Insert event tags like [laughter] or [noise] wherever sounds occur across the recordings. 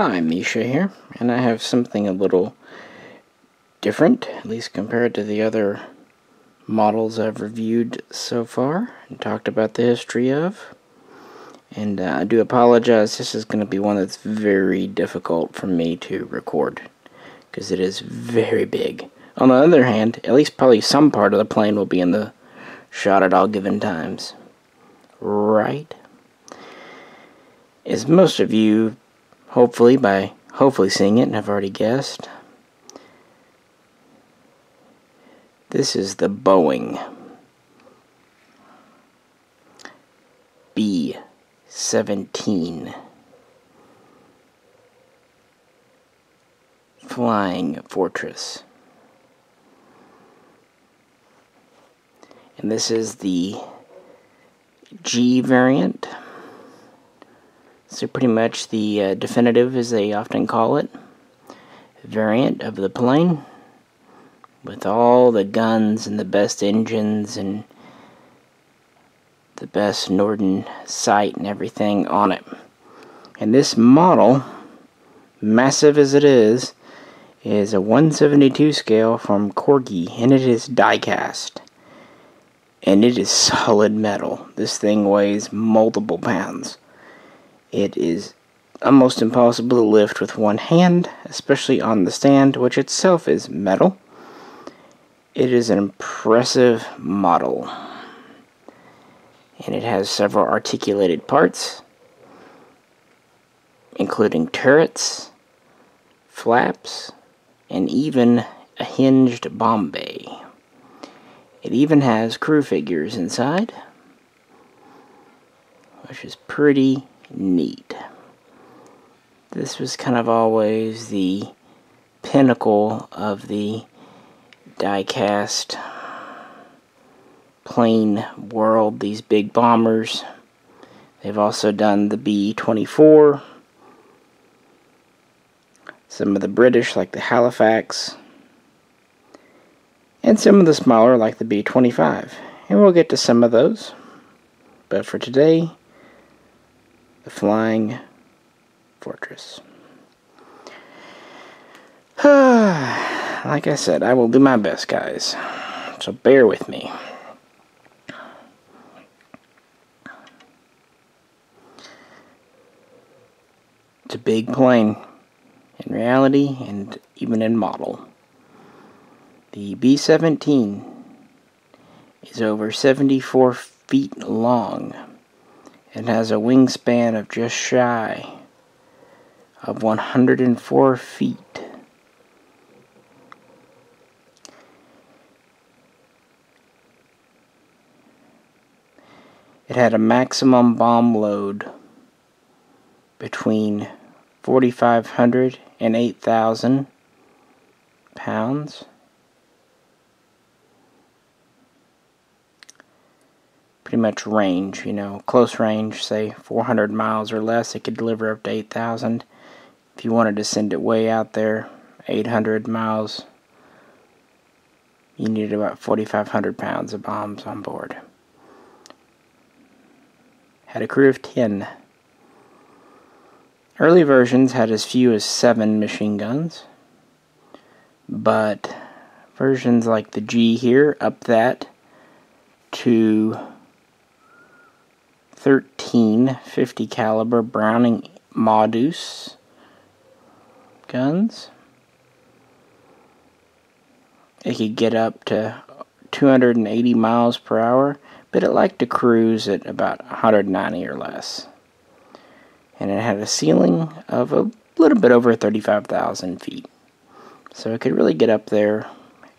Hi, Misha here, and I have something a little different, at least compared to the other models I've reviewed so far and talked about the history of. And uh, I do apologize, this is going to be one that's very difficult for me to record, because it is very big. On the other hand, at least probably some part of the plane will be in the shot at all given times. Right? As most of you hopefully by hopefully seeing it and I've already guessed. This is the Boeing B-17 Flying Fortress. And this is the G variant. So pretty much the uh, definitive, as they often call it, variant of the plane with all the guns and the best engines and the best Norden sight and everything on it. And this model, massive as it is, is a 172 scale from Corgi and it is die cast. And it is solid metal. This thing weighs multiple pounds. It is almost impossible to lift with one hand, especially on the stand, which itself is metal. It is an impressive model. And it has several articulated parts, including turrets, flaps, and even a hinged bomb bay. It even has crew figures inside, which is pretty neat. This was kind of always the pinnacle of the die-cast plane world, these big bombers. They've also done the B-24, some of the British like the Halifax, and some of the smaller like the B-25. And we'll get to some of those. But for today, the Flying Fortress. [sighs] like I said, I will do my best, guys. So bear with me. It's a big plane in reality and even in model. The B-17 is over 74 feet long it has a wingspan of just shy of 104 feet. It had a maximum bomb load between 4,500 and 8,000 pounds. Pretty much range, you know, close range, say 400 miles or less, it could deliver up to 8,000. If you wanted to send it way out there, 800 miles, you needed about 4,500 pounds of bombs on board. Had a crew of 10. Early versions had as few as 7 machine guns, but versions like the G here up that to 13 50 caliber Browning Modus guns. It could get up to 280 miles per hour, but it liked to cruise at about 190 or less. And it had a ceiling of a little bit over 35,000 feet. So it could really get up there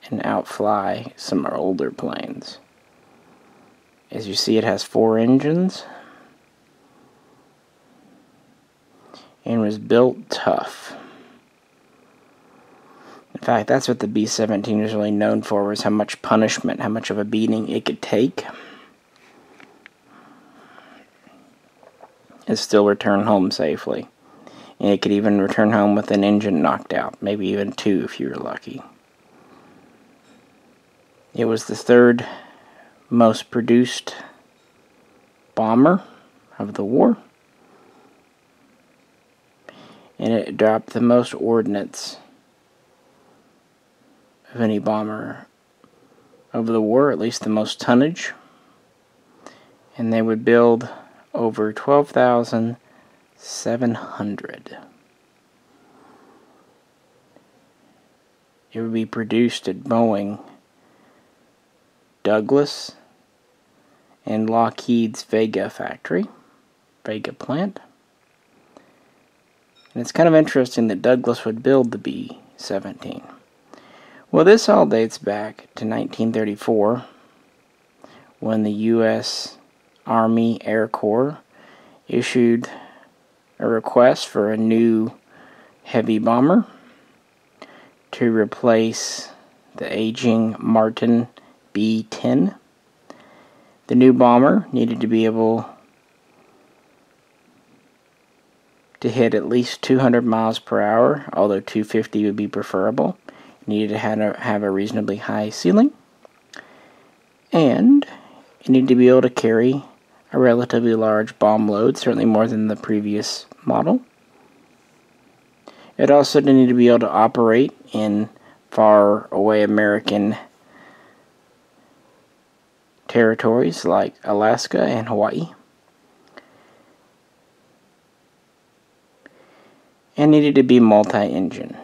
and outfly some older planes. As you see, it has four engines and was built tough. In fact, that's what the B-17 was really known for, was how much punishment, how much of a beating it could take. And still return home safely. And it could even return home with an engine knocked out, maybe even two if you were lucky. It was the third most produced bomber of the war. And it dropped the most ordnance of any bomber over the war, at least the most tonnage. And they would build over 12,700. It would be produced at Boeing, Douglas, and Lockheed's Vega factory, Vega plant. And it's kind of interesting that Douglas would build the B 17. Well, this all dates back to 1934 when the U.S. Army Air Corps issued a request for a new heavy bomber to replace the aging Martin B 10. The new bomber needed to be able to hit at least 200 miles per hour, although 250 would be preferable needed to have a, have a reasonably high ceiling, and it needed to be able to carry a relatively large bomb load, certainly more than the previous model. It also needed to be able to operate in far away American territories like Alaska and Hawaii. And needed to be multi engine.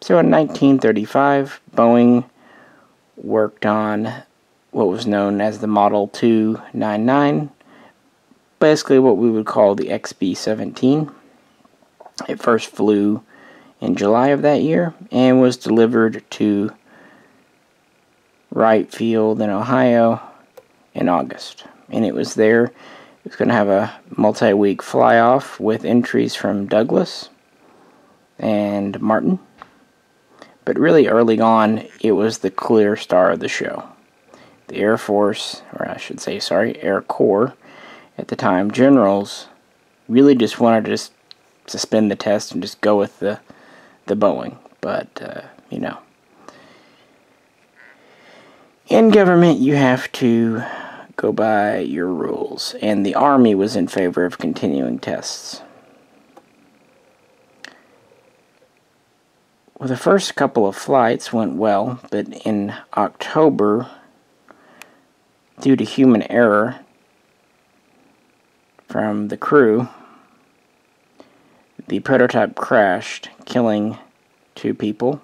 So in 1935, Boeing worked on what was known as the Model 299, basically what we would call the XB 17. It first flew in July of that year and was delivered to Wright Field in Ohio in August. And it was there, it was going to have a multi week fly off with entries from Douglas and Martin. But really early on, it was the clear star of the show. The Air Force, or I should say, sorry, Air Corps, at the time, generals really just wanted to just suspend the test and just go with the the Boeing. But uh, you know, in government, you have to go by your rules, and the Army was in favor of continuing tests. Well, the first couple of flights went well, but in October, due to human error from the crew, the prototype crashed, killing two people.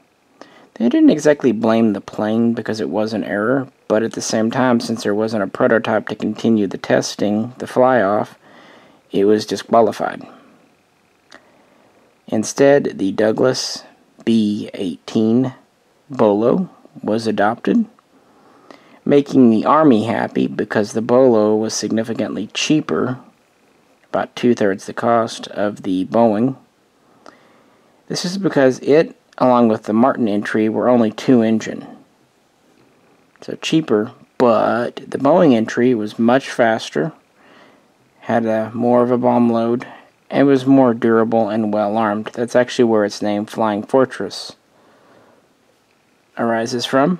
They didn't exactly blame the plane because it was an error, but at the same time, since there wasn't a prototype to continue the testing, the fly off, it was disqualified. Instead, the Douglas B-18 Bolo was adopted, making the Army happy because the Bolo was significantly cheaper, about two-thirds the cost of the Boeing. This is because it, along with the Martin entry, were only two-engine. So cheaper, but the Boeing entry was much faster, had a more of a bomb load, and was more durable and well armed. That's actually where its name Flying Fortress arises from.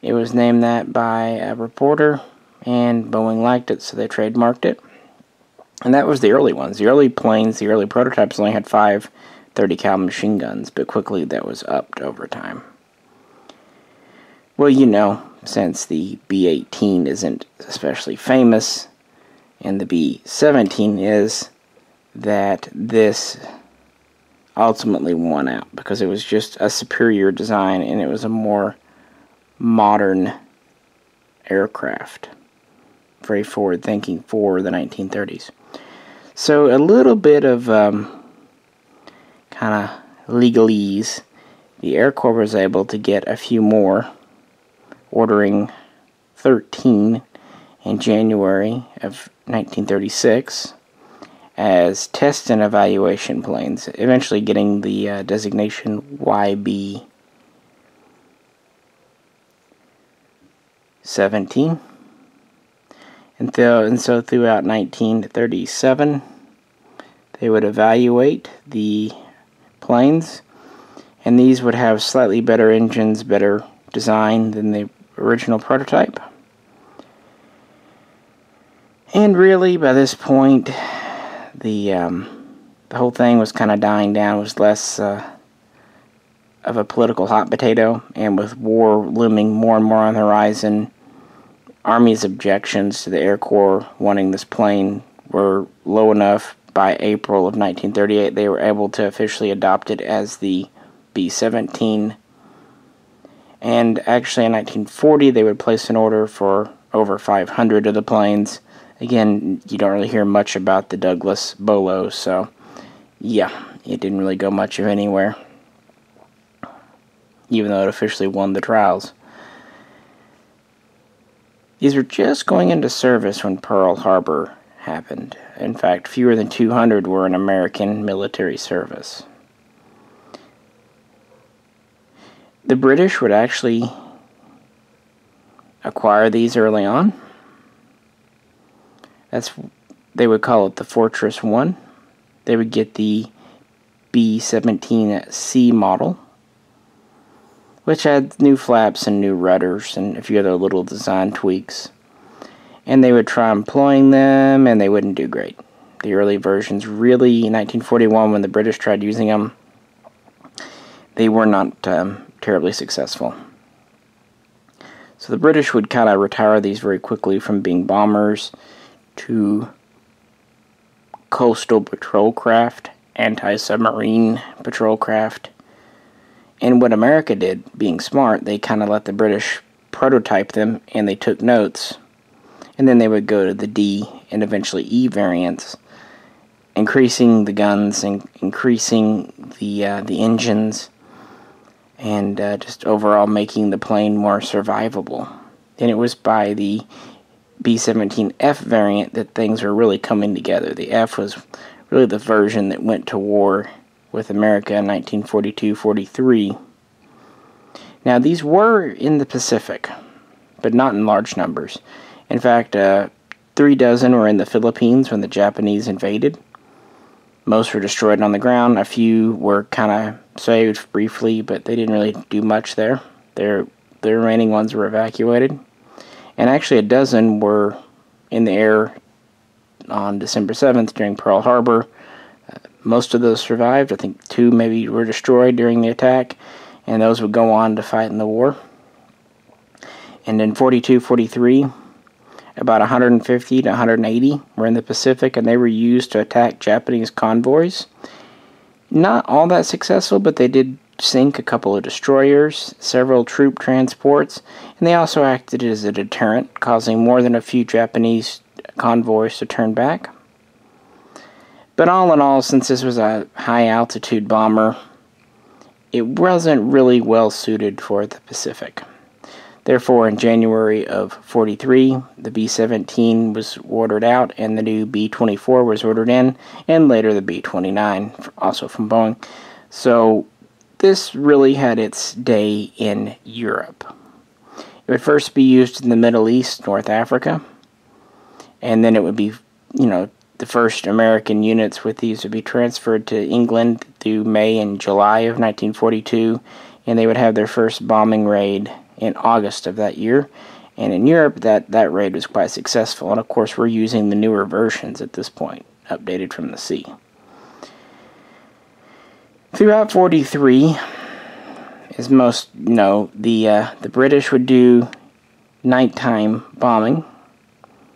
It was named that by a reporter, and Boeing liked it, so they trademarked it. And that was the early ones. The early planes, the early prototypes only had five 30 cal machine guns, but quickly that was upped over time. Well, you know, since the B 18 isn't especially famous, and the B17 is that this ultimately won out because it was just a superior design and it was a more modern aircraft. Very forward thinking for the 1930s. So a little bit of um, kind of legalese. The Air Corps was able to get a few more, ordering 13 in January of 1936 as test and evaluation planes, eventually getting the uh, designation YB 17. And, th- and so throughout 1937, they would evaluate the planes, and these would have slightly better engines, better design than the original prototype. And really, by this point, the um, the whole thing was kind of dying down, was less uh, of a political hot potato, and with war looming more and more on the horizon, Army's objections to the Air Corps wanting this plane were low enough by April of 1938 they were able to officially adopt it as the B 17. And actually, in 1940, they would place an order for over 500 of the planes. Again, you don't really hear much about the Douglas Bolo, so yeah, it didn't really go much of anywhere, even though it officially won the trials. These were just going into service when Pearl Harbor happened. In fact, fewer than 200 were in American military service. The British would actually acquire these early on. That's they would call it the Fortress 1. They would get the B-17C model which had new flaps and new rudders and a few other little design tweaks. And they would try employing them, and they wouldn't do great. The early versions, really, 1941, when the British tried using them, they were not um, terribly successful. So the British would kind of retire these very quickly from being bombers to coastal patrol craft, anti submarine patrol craft, and what America did, being smart, they kind of let the British prototype them and they took notes. And then they would go to the D and eventually E variants, increasing the guns and increasing the uh, the engines, and uh, just overall making the plane more survivable. And it was by the B-17F variant that things were really coming together. The F was really the version that went to war with America in 1942-43. Now these were in the Pacific, but not in large numbers. In fact, uh, three dozen were in the Philippines when the Japanese invaded. Most were destroyed on the ground. A few were kind of saved briefly, but they didn't really do much there. Their the remaining ones were evacuated, and actually a dozen were in the air on December 7th during Pearl Harbor uh, most of those survived. I think two maybe were destroyed during the attack, and those would go on to fight in the war. And in 42 43, about 150 to 180 were in the Pacific, and they were used to attack Japanese convoys. Not all that successful, but they did sink a couple of destroyers, several troop transports, and they also acted as a deterrent, causing more than a few Japanese convoys to turn back. But all in all, since this was a high altitude bomber, it wasn't really well suited for the Pacific. Therefore, in January of 43, the B 17 was ordered out, and the new B 24 was ordered in, and later the B 29, also from Boeing. So, this really had its day in Europe. It would first be used in the Middle East, North Africa, and then it would be, you know, the first American units with these would be transferred to England through May and July of 1942, and they would have their first bombing raid in August of that year. And in Europe, that, that raid was quite successful. And of course, we're using the newer versions at this point, updated from the C. Throughout 43, as most know, the uh, the British would do nighttime bombing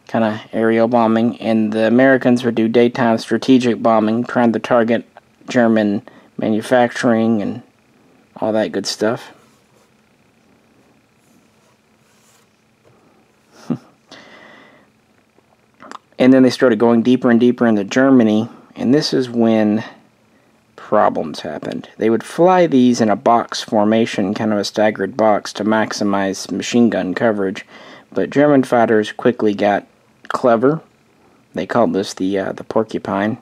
kind of aerial bombing, and the Americans would do daytime strategic bombing, trying to target German manufacturing and all that good stuff. [laughs] and then they started going deeper and deeper into Germany, and this is when problems happened. They would fly these in a box formation, kind of a staggered box, to maximize machine gun coverage, but German fighters quickly got clever. They called this the uh, the porcupine,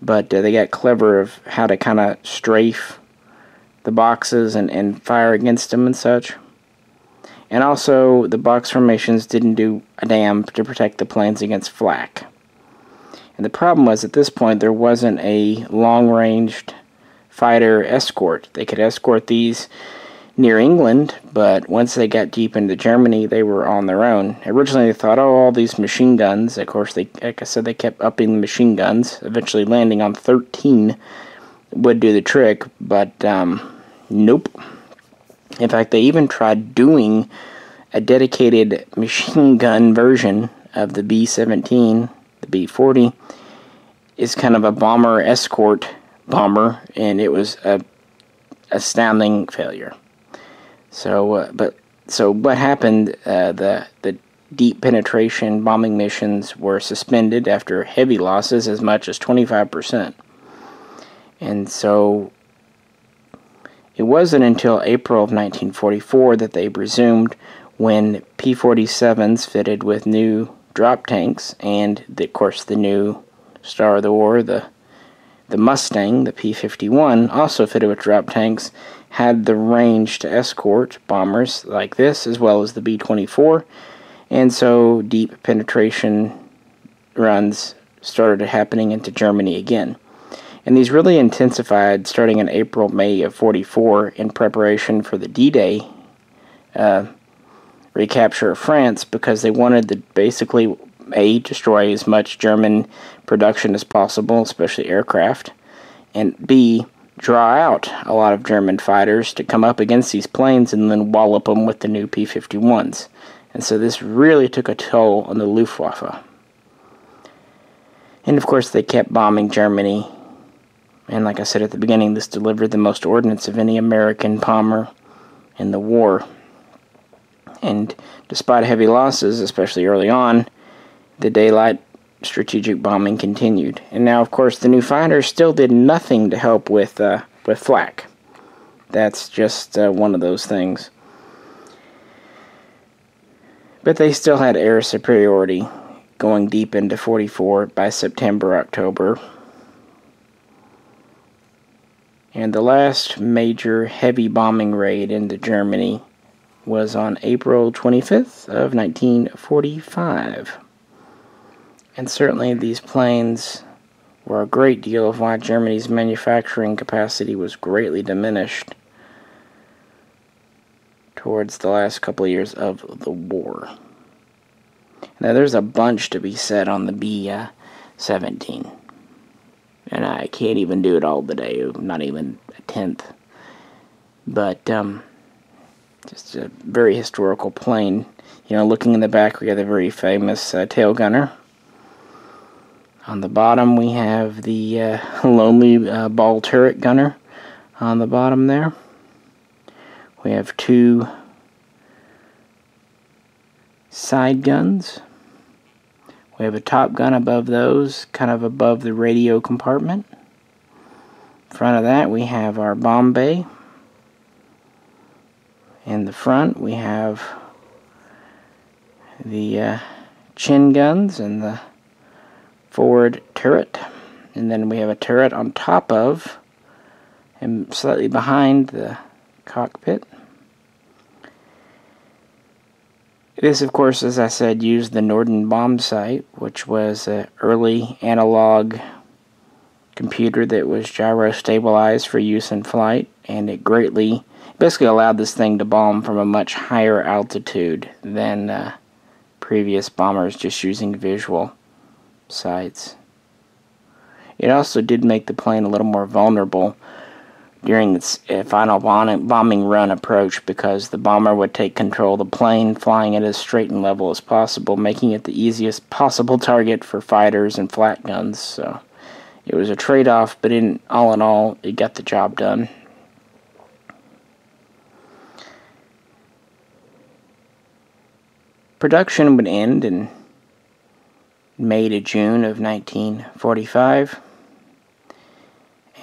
but uh, they got clever of how to kind of strafe the boxes and, and fire against them and such. And also, the box formations didn't do a damn to protect the planes against flak. And the problem was, at this point, there wasn't a long-ranged fighter escort. They could escort these near England, but once they got deep into Germany, they were on their own. Originally, they thought, oh, all these machine guns. Of course, they, like I said, they kept upping the machine guns, eventually landing on 13 would do the trick, but um, nope. In fact, they even tried doing a dedicated machine gun version of the B 17, the B 40. Is kind of a bomber escort bomber, and it was a astounding failure. So, uh, but so what happened? Uh, the the deep penetration bombing missions were suspended after heavy losses, as much as 25 percent. And so it wasn't until April of 1944 that they resumed when P 47s fitted with new drop tanks and, the, of course, the new Star of the War, the, the Mustang, the P 51, also fitted with drop tanks, had the range to escort bombers like this as well as the B 24. And so deep penetration runs started happening into Germany again and these really intensified starting in April, May of 44 in preparation for the D-Day uh, recapture of France because they wanted to basically A, destroy as much German production as possible, especially aircraft, and B, draw out a lot of German fighters to come up against these planes and then wallop them with the new P-51s. And so this really took a toll on the Luftwaffe. And of course, they kept bombing Germany and like I said at the beginning, this delivered the most ordnance of any American bomber in the war. And despite heavy losses, especially early on, the daylight strategic bombing continued. And now, of course, the new fighters still did nothing to help with uh, with flak. That's just uh, one of those things. But they still had air superiority going deep into 44 by September, October, and the last major heavy bombing raid into Germany was on April 25th of 1945. And certainly these planes were a great deal of why Germany's manufacturing capacity was greatly diminished towards the last couple of years of the war. Now there's a bunch to be said on the B-17 and I can't even do it all today, not even a tenth. But um, just a very historical plane. You know, looking in the back, we have the very famous uh, tail gunner. On the bottom, we have the uh, [laughs] lonely uh, ball turret gunner on the bottom there. We have two side guns. We have a top gun above those, kind of above the radio compartment. In front of that we have our bomb bay. In the front we have the uh, chin guns and the forward turret. And then we have a turret on top of and slightly behind the cockpit. This, of course, as I said, used the Norden bombsight, which was an early analog computer that was gyro stabilized for use in flight, and it greatly, basically allowed this thing to bomb from a much higher altitude than uh, previous bombers just using visual sights. It also did make the plane a little more vulnerable during its uh, final bombing run approach because the bomber would take control of the plane, flying it as straight and level as possible, making it the easiest possible target for fighters and flak guns. So it was a trade off, but in all in all, it got the job done. Production would end in May to June of 1945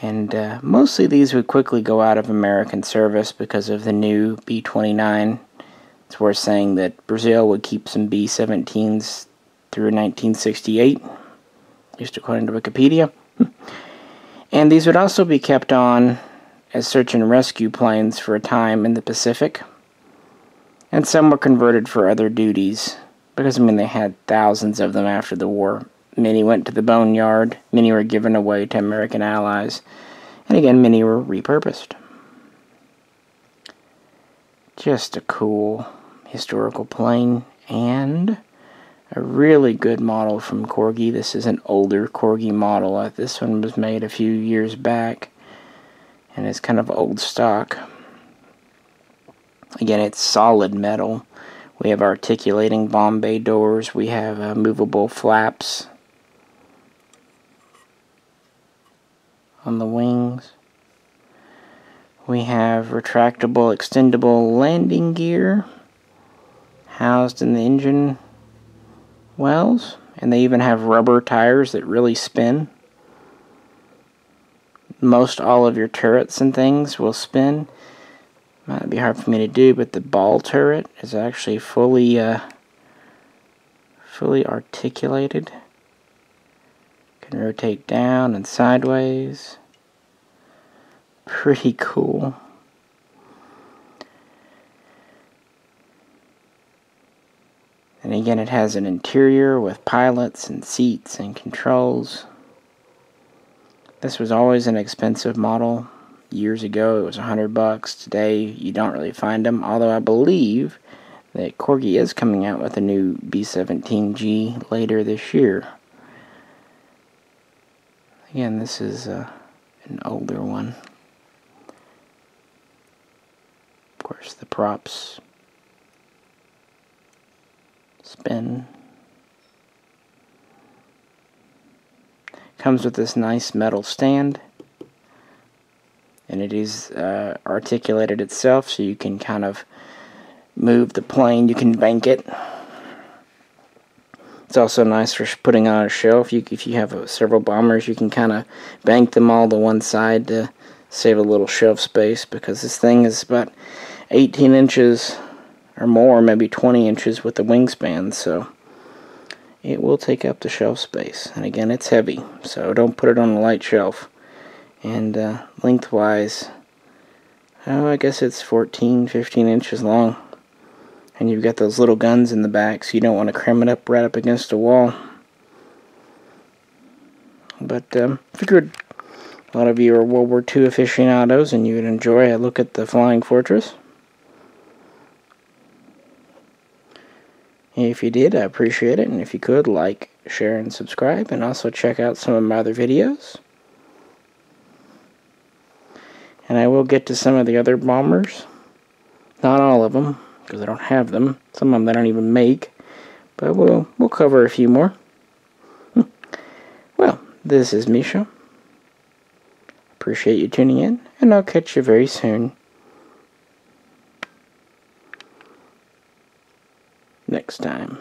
and uh, mostly these would quickly go out of American service because of the new B 29. It's worth saying that Brazil would keep some B 17s through 1968, at least according to Wikipedia. [laughs] and these would also be kept on as search and rescue planes for a time in the Pacific. And some were converted for other duties because, I mean, they had thousands of them after the war Many went to the boneyard, many were given away to American allies, and again, many were repurposed. Just a cool historical plane and a really good model from Corgi. This is an older Corgi model. Uh, this one was made a few years back and it's kind of old stock. Again, it's solid metal. We have articulating bomb bay doors. We have uh, movable flaps on the wings. We have retractable, extendable landing gear housed in the engine wells. And they even have rubber tires that really spin. Most all of your turrets and things will spin. Might be hard for me to do, but the ball turret is actually fully uh, fully articulated. Can rotate down and sideways. Pretty cool. And again, it has an interior with pilots and seats and controls. This was always an expensive model. Years ago, it was hundred bucks. Today, you don't really find them. Although I believe that Corgi is coming out with a new B17G later this year. Again, this is uh, an older one. Of course, the props spin. Comes with this nice metal stand. And it is uh, articulated itself so you can kind of move the plane. You can bank it. It's also nice for putting on a shelf. You, if you have uh, several bombers, you can kind of bank them all to one side to save a little shelf space because this thing is about 18 inches or more, maybe 20 inches with the wingspan, so it will take up the shelf space. And again, it's heavy, so don't put it on a light shelf. And uh, lengthwise, oh, I guess it's 14, 15 inches long. And you've got those little guns in the back, so you don't want to cram it up right up against a wall. But um, figured a lot of you are World War II aficionados and you would enjoy a look at the Flying Fortress. If you did, I appreciate it, and if you could, like, share, and subscribe, and also check out some of my other videos. And I will get to some of the other bombers. Not all of them, because I don't have them. Some of them I don't even make. But we'll, we'll cover a few more. [laughs] Well, this is Misha. Appreciate you tuning in, and I'll catch you very soon. Next time.